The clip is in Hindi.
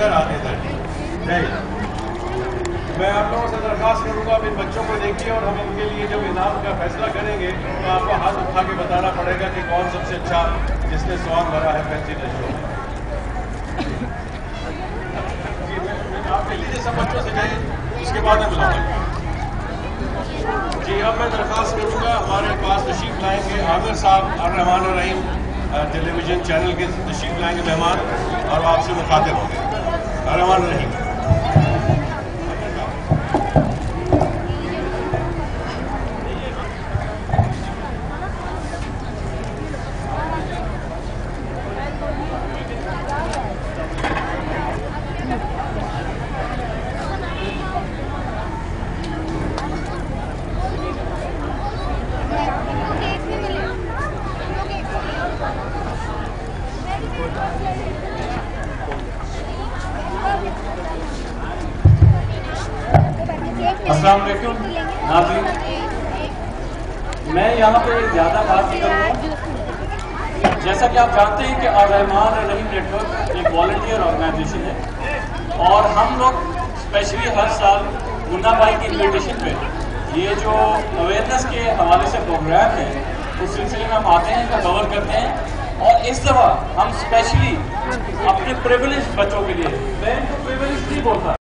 इधर आते जय मैं आप लोगों से दरखास्त करूँगा अब इन बच्चों को देखिए और हम इनके लिए जब इनाम का फैसला करेंगे तो आपको हाथ उठा के बताना पड़ेगा कि कौन सबसे अच्छा जिसने सॉन्ग भरा है फैंसी शो आप लीजिए सब बच्चों से जाइए उसके बाद मैं बुलाऊँगा जी, अब मैं दरखास्त करूँगा, हमारे पास तशीफ लाएँगे आमिर साहब और रहमान रहीम टेलीविज़न चैनल के तशीफ लाएँगे मेहमान, और आपसे मुखातिब होंगे। रहमान रहीम अस्सलाम वालेकुम नाज़रीन मैं यहाँ पे ज़्यादा बात नहीं करूँगा। जैसा कि आप जानते हैं कि रहमान रहीम नेटवर्क एक वॉल्टियर ऑर्गेनाइजेशन है। और हम लोग स्पेशली हर साल मुन्ना भाई की इन्विटेशन पे ये जो अवेयरनेस के हवाले से प्रोग्राम है, उस सिलसिले में हम आते हैं, इनका कवर करते हैं। और इस दफ़ा हम स्पेशली अपने प्रिविलेज बच्चों के लिए, मैं इनको प्रिविलेज नहीं बोलता।